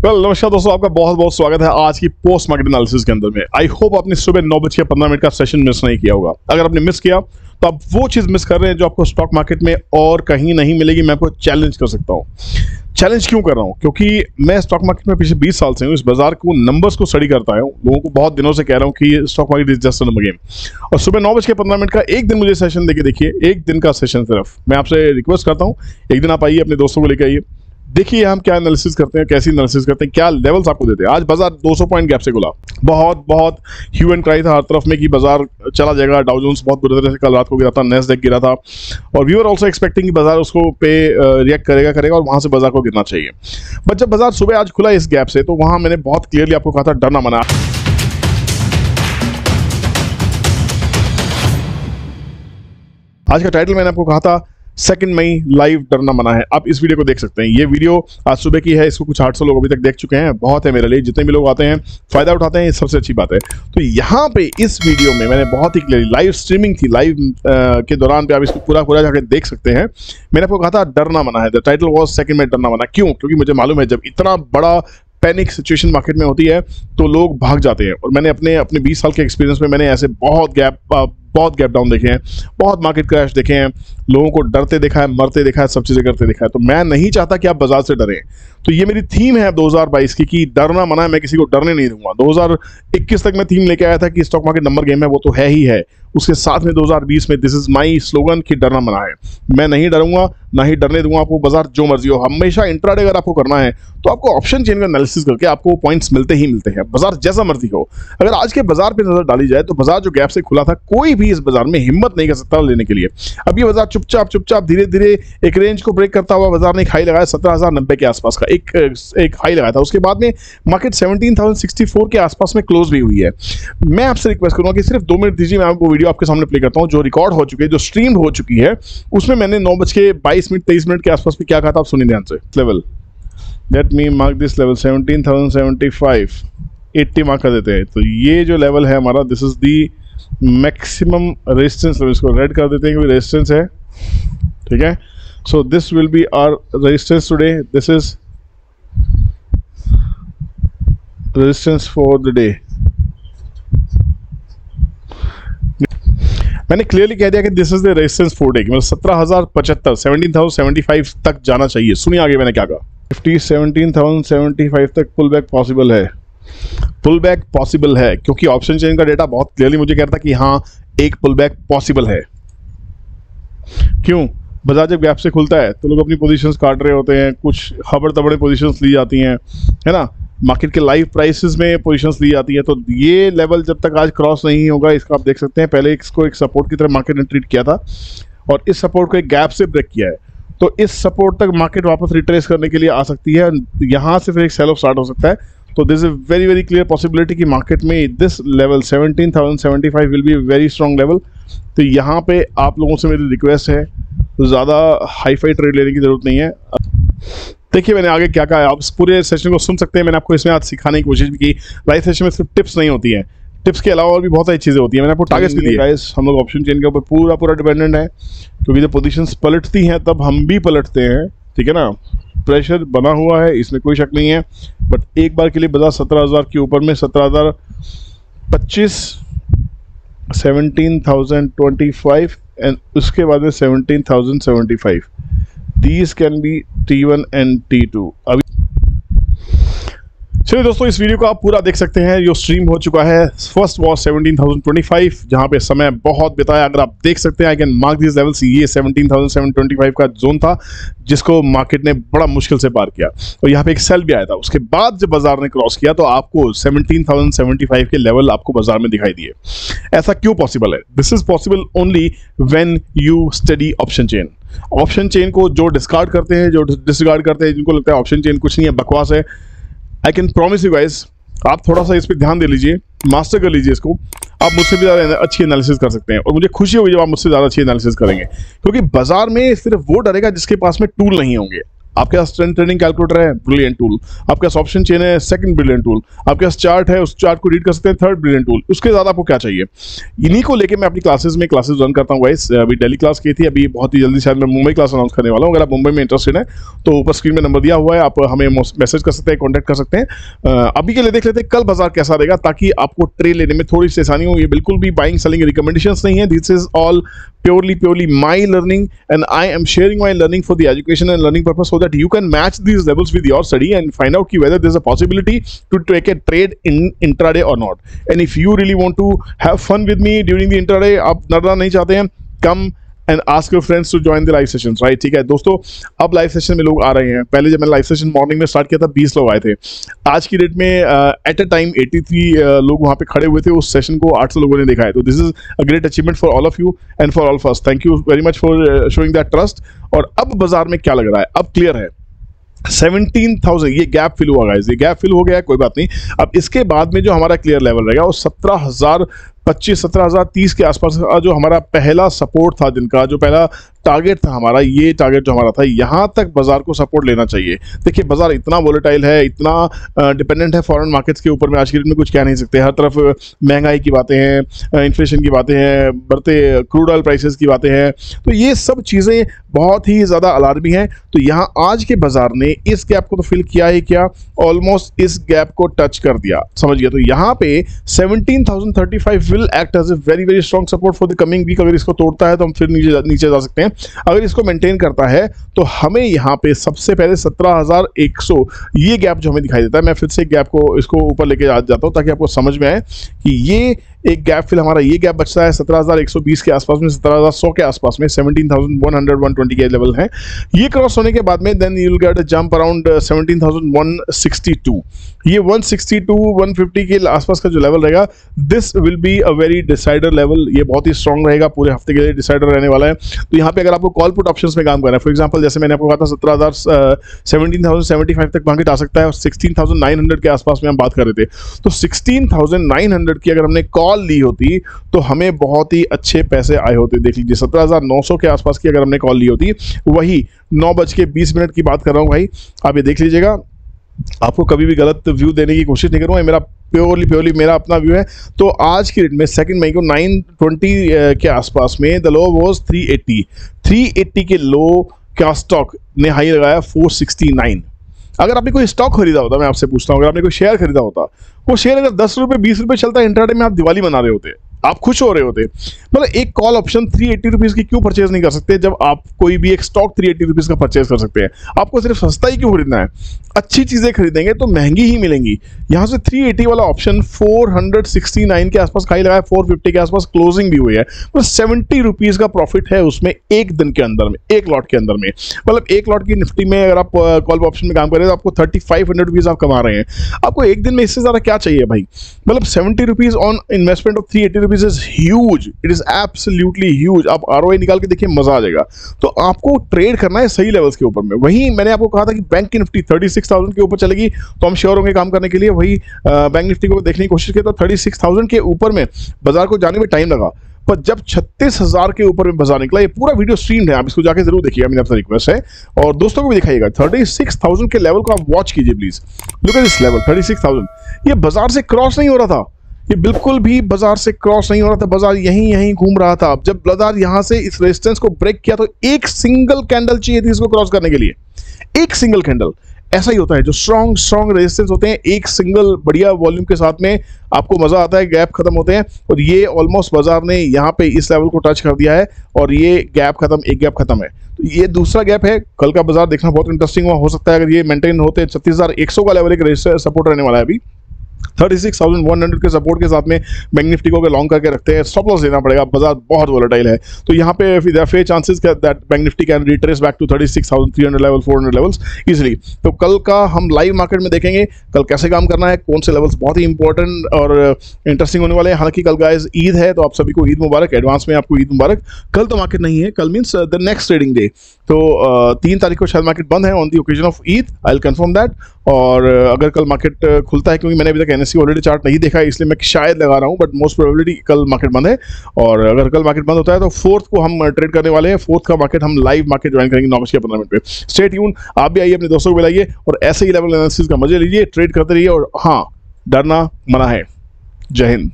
Well well, नमस्कार दोस्तों आपका बहुत बहुत स्वागत है आज की पोस्ट मार्केट एनालिसिस के अंदर में। आई होप आपने सुबह नौ बज के पंद्रह मिनट का सेशन मिस नहीं किया होगा। अगर आपने मिस किया तो आप वो चीज़ मिस कर रहे हैं जो आपको स्टॉक मार्केट में और कहीं नहीं मिलेगी मैं आपको चैलेंज कर सकता हूँ। चैलेंज क्यों कर रहा हूँ? क्योंकि मैं स्टॉक मार्केट में पिछले 20 साल से हूँ इस बाज़ार को नंबर्स को स्टडी करता हूँ। लोगों को बहुत दिनों से कह रहा हूँ कि stock market is just number game और सुबह नौ बज के पंद्रह मिनट का एक दिन मुझे सेशन देके देखिए एक दिन का सेशन सिर्फ़। मैं आपसे रिक्वेस्ट करता हूँ एक दिन आप आइए अपने दोस्तों को लेकर आइए। देखिए हम क्या एनालिसिस करते हैं, कैसी एनालिसिस करते हैं, क्या लेवल्स आपको देते हैं। आज बाज़ार 200 पॉइंट गैप से खुला। बहुत बहुत ह्यू एंड क्राई था हर तरफ़ में कि बाज़ार चला जाएगा। डाउजोन्स बहुत बुरी तरह से कल रात को गिरा था नेस्डेक गिरा था। और वी आर ऑल्सो एक्सपेक्टिंग कि बाज़ार उसको पे रिएक्ट करेगा करेगा और वहाँ से बाज़ार को गिरना चाहिए। बट जब बाज़ार सुबह आज खुला इस गैप से तो वहाँ मैंने बहुत क्लियरली आपको कहा था, डरना मना। आज का टाइटल मैंने आपको कहा था सेकंड मई लाइव डरना मना है। आप इस वीडियो को देख सकते हैं। ये वीडियो आज सुबह की है, इसको कुछ 800 लोग अभी तक देख चुके हैं। बहुत है मेरे लिए। जितने भी लोग आते हैं, फ़ायदा उठाते हैं सबसे अच्छी बात है। तो यहाँ पे इस वीडियो में मैंने बहुत ही क्लियर लाइव स्ट्रीमिंग थी। लाइव के दौरान पे आप इसको पूरा पूरा जाकर देख सकते हैं। मैंने आपको कहा था, डरना मना है। द टाइटल वॉज़ सेकंड में डरना मना। क्यों? क्योंकि मुझे मालूम है, जब इतना बड़ा पैनिक सिचुएशन मार्केट में होती है तो लोग भाग जाते हैं। और मैंने अपने अपने 20 साल के एक्सपीरियंस में मैंने ऐसे बहुत गैप बहुत गैप डाउन देखे हैं, बहुत मार्केट क्रैश देखे हैं, लोगों को डरते देखा है, मरते देखा है, सब चीज़ें करते देखा है। तो मैं नहीं चाहता कि आप बाज़ार से डरें। तो ये मेरी थीम है 2022 की कि डरना मना है, मैं किसी को डरने नहीं दूँगा। 2021 तक मैं थीम लेके आया था कि स्टॉक मार्केट नंबर गेम है, वो तो है ही है। उसके साथ में 2020 में दिस इज़ माई स्लोगन कि डरना मना है। मैं नहीं डरूँगा, ना ही डरने दूँगा आपको, बाज़ार जो मर्ज़ी हो। हमेशा इंट्राडे अगर आपको करना है तो आपको ऑप्शन चेन का एनालिसिस करके आपको पॉइंट्स मिलते ही मिलते हैं। बाज़ार जैसा मर्ज़ी हो। अगर आज के बाज़ार पर नज़र डाली जाए तो बाज़ार जो गैप से खुला था, कोई भी इस बाज़ार में हिम्मत नहीं कर सकता लेने के लिए। अब ये बाज़ार चुपचाप चुपचाप धीरे धीरे एक रेंज को ब्रेक करता हुआ बाज़ार ने एक हाई लगाया, सत्रह हज़ार नब्बे के आसपास का, एक एक हाई लगाया था। उसके बाद में market seventeen thousand sixty four के आसपास में क्लोज भी हुई है। मैं आपसे रिक्वेस्ट करूँगा कि सिर्फ़ दो मिनट दीजिए, मैं आपको वीडियो आपके सामने प्ले करता हूँ, जो रिकॉर्ड हो चुकी है, जो स्ट्रीम हो चुकी है, उसमें मैंने नौ बज के बाईस मिनट, तेईस मिनट के आसपास में क्या कहा था, आप सुनिए ध्यान से। Level let me mark this level seventeen thousand seventy five eighty mark कर देते हैं। तो ये जो लेवल है हमारा this is the maximum resistance इसको रेड कर देते हैं क्योंकि रेजिस्टेंस है। ठीक है? So this will be our resistance today this is resistance for the day मैंने क्लियरली कह दिया कि this is the resistance for day मतलब सत्रह हज़ार पचहत्तर सेवनटीन थाउज़ेंड सेवेंटी फाइव तक जाना चाहिए। सुनिए आगे मैंने क्या कहा। Fifty seventeen thousand seventy five तक पुल बैक पॉसिबल है। पुल बैक पॉसिबल है? क्योंकि ऑप्शन चेन का डेटा बहुत क्लियरली मुझे कह रहा था कि हाँ एक पुल बैक पॉसिबल है। क्यों? बाज़ार जब गैप से खुलता है तो लोग अपनी पोजीशंस काट रहे होते हैं, कुछ खबर तबड़े पोजीशंस ली जाती हैं, है ना? मार्केट के लाइव प्राइसेस में पोजीशंस ली जाती है तो ये लेवल जब तक आज क्रॉस नहीं होगा, इसका आप देख सकते हैं, पहले इसको एक सपोर्ट की तरह मार्केट ने ट्रीट किया था, और इस सपोर्ट को एक गैप से ब्रेक किया है। तो इस सपोर्ट तक मार्केट वापस रिट्रेस करने के लिए आ सकती है, यहाँ से फिर एक सेल ऑफ़ स्टार्ट हो सकता है। तो this is very very clear possibility कि मार्केट में this level 17,075 will be very strong level तो यहाँ पे आप लोगों से मेरी रिक्वेस्ट है ज़्यादा हाई फाई ट्रेड लेने की ज़रूरत नहीं है। देखिए मैंने आगे क्या कहा आप पूरे सेशन को सुन सकते हैं मैंने आपको इसमें आज सिखाने की कोशिश भी की। लाइव सेशन में सिर्फ़ टिप्स नहीं होती हैं। टिप्स के अलावा और भी बहुत सारी चीज़ें होती हैं मैंने आपको टारगेट्स भी दिए। हम लोग ऑप्शन चेन के ऊपर पूरा पूरा डिपेंडेंट है। क्योंकि जब पोजीशंस पलटती हैं तब हम भी पलटते हैं ठीक है ना? प्रेशर बना हुआ है, इसमें कोई शक नहीं है। बट एक बार के लिए बाज़ार सत्रह हज़ार के ऊपर में सत्रह हज़ार पच्चीस seventeen thousand twenty five and उसके बाद में seventeen thousand seventy five these can be T one and T two अभी चलिए दोस्तों इस वीडियो को आप पूरा देख सकते हैं। जो स्ट्रीम हो चुका है first war seventeen thousand twenty five जहाँ पे समय बहुत बिताया। अगर आप देख सकते हैं I can mark this levels ये 17,725 का जोन था जिसको मार्केट ने बड़ा मुश्किल से पार किया। और यहाँ पे एक सेल भी आया था। उसके बाद जब बाज़ार ने क्रॉस किया तो आपको 17,075 के लेवल आपको बाज़ार में दिखाई दिए। ऐसा क्यों पॉसिबल है? This is possible only when you study option chain option chain को जो डिस्कार्ड करते हैं जो डिसगार्ड करते हैं जिनको लगता है ऑप्शन चेन कुछ नहीं है बकवास है। I can promise you guys आप थोड़ा सा इस पर ध्यान दे लीजिए मास्टर कर लीजिए इसको। आप मुझसे भी ज़्यादा अच्छी एनालिसिस कर सकते हैं। और मुझे खुशी होगी जब आप मुझसे ज़्यादा अच्छी एनालिसिस करेंगे। क्योंकि बाज़ार में सिर्फ़ वो डरेगा जिसके पास में टूल नहीं होंगे। आपके पास ट्रेंड ट्रेडिंग कैलकुलेटर है ब्रिलियंट टूल आपके पास ऑप्शन चेन है सेकंड ब्रिलियंट टूल आपके पास चार्ट है, उस चार्ट को रीड कर सकते हैं थर्ड ब्रिलियंट टूल उसके ज़्यादा आपको क्या चाहिए? इन्हीं को लेकर मैं अपनी क्लासेस में क्लासेस रन करता हूँ वाइस अभी डेली क्लास की थी, अभी बहुत ही जल्दी शायद मैं मुंबई क्लास अनाउंस करने वाला हूँ, अगर आप मुंबई में इंटरेस्टेड है तो ऊपर स्क्रीन में नंबर दिया हुआ है, आप हमें मैसेज कर सकते हैं कॉन्टैक्ट कर सकते हैं. अभी के लिए देख लेते हैं, कल बाज़ार कैसा रहेगा, ताकि आपको ट्रेड लेने में थोड़ी सी आसानी हो, ये बिल्कुल भी बाइंग सेलिंग रिकमेंडेशन नहीं है. This is all purely purely my learning and I am sharing my learning the education and learning purpose so that you can match these levels with your study and find out whether there's a possibility to take a trade in intraday or not and if you really want to have fun with me during the intraday आप डरना नहीं चाहते हैं come and ask your friends to join the live session right ठीक है? दोस्तों, अब live session में लोग आ रहे हैं। पहले जब मैंने लाइव सेशन मॉर्निंग में स्टार्ट किया था, बीस लोग आए थे। आज की डेट में at a time eighty three लोग वहाँ पे खड़े हुए थे। उस सेशन को आठ सौ लोगों ने देखा है तो this is a great achievement for all of you and for all first thank you very much for showing that trust और अब बाज़ार में क्या लग रहा है? अब क्लियर है। सेवनटीन थाउज़ेंड ये गैप फिल हुआ गाइस ये गैप फिल हो गया कोई बात नहीं. अब इसके बाद में जो हमारा क्लियर लेवल रहेगा, वो सत्रह हज़ार पच्चीस, सत्रह हज़ार तीस के आसपास जो हमारा पहला सपोर्ट था जिनका, जो पहला टारगेट था हमारा ये टारगेट जो हमारा था यहाँ तक बाज़ार को सपोर्ट लेना चाहिए। देखिए बाज़ार इतना वोलेटाइल है इतना डिपेंडेंट है फॉरेन मार्केट्स के ऊपर में आज के डेट में कुछ कह नहीं सकते। हर तरफ़ महँगाई की बातें हैं इन्फ्लेशन की बातें हैं बढ़ते क्रूड ऑयल प्राइसेस की बातें हैं। तो ये सब चीज़ें बहुत ही ज़्यादा अलार्मी हैं। तो यहाँ आज के बाज़ार ने इस गैप को तो फिल किया ही क्या ऑलमोस्ट इस गैप को टच कर दिया। समझ गया? तो यहाँ पे 17,035 will act as a very very strong support for the coming week अगर इसको तोड़ता है तो हम फिर नीचे नीचे जा सकते हैं। अगर इसको मेंटेन करता है तो हमें यहाँ पे सबसे पहले 17,100 ये गैप जो हमें दिखाई देता है मैं फिर से गैप को इसको ऊपर लेके जाता हूँ ताकि आपको समझ में आए कि ये एक गैप फिल हमारा ये गैप बचता है 17,120 के आसपास में 17,100 के आसपास में 17,100 120 के लेवल है। ये क्रॉस होने के बाद में then you will get a jump around 17,162 ये 162 150 के आसपास का जो लेवल रहेगा this will be a very decider level ये बहुत ही स्ट्रॉन्ग रहेगा पूरे हफ़्ते के लिए डिसाइडर रहने वाला है। तो यहाँ पे अगर आपको कॉल पुट ऑप्शंस में काम करना है फॉर एग्ज़ाम्पल जैसे मैंने आपको कहा था सत्रह हज़ार सेवनटीन थाउज़ेंड सेवेंटी फाइव तक मार्केट आ सकता है और सिक्सटीन थाउज़ेंड नाइन हंड्रेड के आसपास में हम बात कर रहे थे। तो सिक्सटीन थाउज़ेंड नाइन हंड्रेड की अगर हमने कॉल कॉल ली होती तो हमें बहुत ही अच्छे पैसे आए होते, देख लीजिए, सत्रह हज़ार नौ सौ के आसपास की अगर हमने कॉल ली होती, वही नौ बज के बीस मिनट की बात कर रहा हूँ भाई, आप ये देख लीजिएगा, आपको कभी भी गलत व्यू देने की कोशिश नहीं करूँगा मेरा प्योरली प्योरली मेरा अपना व्यू है तो आज की डेट में सेकंड मई को 920 के आसपास में द लो वॉज़ 380 380 के लो का स्टॉक ने हाई लगाया? 469 अगर आपने कोई स्टॉक खरीदा होता, मैं आपसे पूछता हूँ, अगर आपने कोई शेयर खरीदा होता, वो शेयर अगर दस रुपये बीस रुपये चलता है इंटरडे में आप दिवाली मना रहे होते आप खुश हो रहे होते। मतलब एक call option three eighty rupees की क्यों परचेज नहीं कर सकते, जब आप कोई भी एक स्टॉक थ्री एट्टी रुपीज़ का परचेज कर सकते हैं। आपको सिर्फ़ सस्ता ही क्यों खरीदना है? अच्छी चीज़ें खरीदेंगे तो महँगी ही मिलेंगी। यहाँ से थ्री एटी वाला option four hundred sixty nine के आसपास खाई लगाया फोर फिफ्टी के आसपास क्लोजिंग भी हुई है। मतलब सेवेंटी रुपीज़ का प्रॉफिट है उसमें एक दिन के अंदर में, एक लॉट के अंदर में। मतलब एक लॉट की निफ्टी में अगर आप कॉल ऑप्शन में काम करें तो आपको थर्टी फाइव हंड्रेड रुपीज़ आप कमा रहे हैं। आपको एक दिन में इससे ज़्यादा क्या चाहिए भाई? मतलब seventy rupees on investment of three eighty rupees is huge it is absolutely huge आप आर निकाल के देखिए, मज़ा आ जाएगा। तो आपको ट्रेड करना है सही लेवल्स के ऊपर में। वही मैंने आपको कहा था कि बैंक की निफ्टी थर्टी सिक्स थाउज़ेंड के ऊपर चलेगी। तो हम श्योर होंगे काम करने के लिए। वही बैंक निफ्टी को देखने की कोशिश की तो थर्टी के ऊपर में बाज़ार को जाने में टाइम लगा। पर जब छत्तीस हज़ार के ऊपर में बाज़ार निकला, ये पूरा वीडियो स्ट्रीम है। आप इसको जाके ज़रूर देखिएगा, मेरी आपसे रिक्वेस्ट है। और दोस्तों को भी दिखाइएगा थर्टी सिक्स थाउज़ेंड के लेवल को आप वॉच कीजिए please look at this level thirty six thousand ये बाज़ार से क्रॉस नहीं हो रहा था। ये बिल्कुल भी बाज़ार से क्रॉस नहीं हो रहा था, बाज़ार यहीं यहीं घूम रहा था। जब बाज़ार यहाँ से इस रेजिस्टेंस को ब्रेक किया तो एक सिंगल कैंडल चाहिए थी इसको क्रॉस करने के लिए। एक सिंगल कैंडल ऐसा ही होता है, जो स्ट्रॉन्ग स्ट्रॉन्ग रेजिस्टेंस होते हैं, एक सिंगल बढ़िया वॉल्यूम के साथ में आपको मज़ा आता है गैप खत्म होते हैं, और ये ऑलमोस्ट बाज़ार ने यहाँ पे इस लेवल को टच कर दिया है, और ये गैप खत्म, एक गैप खत्म है। तो ये दूसरा गैप है, कल का बाज़ार देखना बहुत इंटरेस्टिंग हो सकता है अगर ये मेंटेन होते, छत्तीस का लेवल एक सपोर्ट रहने वाला है अभी। Thirty six thousand one hundred के सपोर्ट के साथ में बैंक निफ्टी को अगर लॉन्ग करके रखते हैं स्टॉप लॉस लेना पड़ेगा। बाज़ार बहुत वोलेटाइल है। तो यहाँ पे few chances that Bank Nifty can retrace back to thirty six thousand three hundred level four hundred levels easily तो कल का हम लाइव मार्केट में देखेंगे कल कैसे काम करना है कौन से लेवल्स बहुत ही इंपॉर्टेंट और इंटरेस्टिंग होने वाले हैं। हालाँकि कल गाइज़ ईद है तो आप सभी को ईद मुबारक एडवांस में आपको ईद मुबारक। कल तो मार्केट नहीं है कल means the next trading day तो uh, तीन तारीख को शायद मार्केट बंद है on the occasion of Eid I will confirm that और uh, अगर कल मार्केट uh, खुलता है क्योंकि मैंने अभी तक तक एनएससी ऑलरेडी चार्ट नहीं देखा है, इसलिए मैं शायद लगा रहा हूँ बट मोस्ट प्रोबेबिलिटी कल मार्केट बंद है। और अगर कल मार्केट बंद होता है तो फोर्थ को हम ट्रेड करने वाले हैं। फोर्थ का मार्केट हम लाइव मार्केट ज्वाइन करेंगे नौ बज के पंद्रह मिनट पर स्टेट यून आप भी आइए, अपने दोस्तों को बुलाइए और ऐसे ही लेवल एनालिसिस का मज़े लीजिए ट्रेड करते रहिए, और हाँ डरना मना है। जय हिंद।